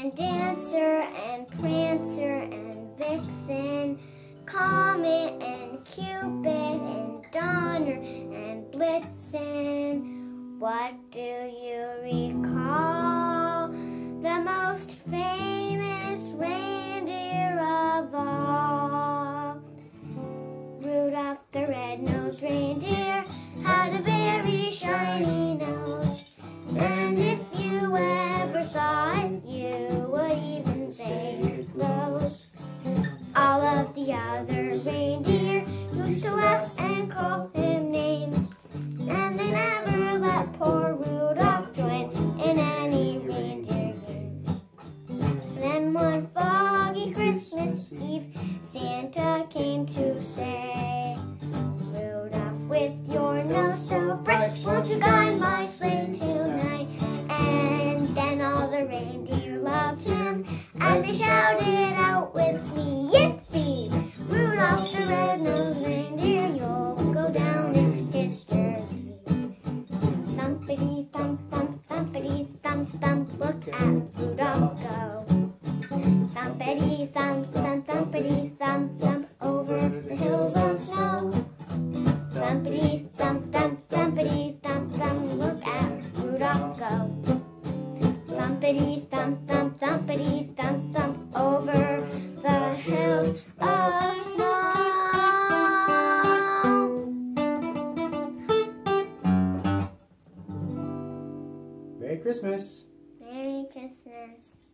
and Dancer and Prancer and Vixen, Comet and Cupid and Donner and Blitzen. What do you the other reindeer used to laugh and call him names. And they never let poor Rudolph join in any reindeer games. Then one foggy Christmas Eve, Santa came to say, Rudolph, with your nose so bright, won't you guide go. Thump thump thump thump over the hills of snow. Thump thump thump thump, look at Rudolph go. Thump thump thump thump over the hills of snow. Merry Christmas. Merry Christmas.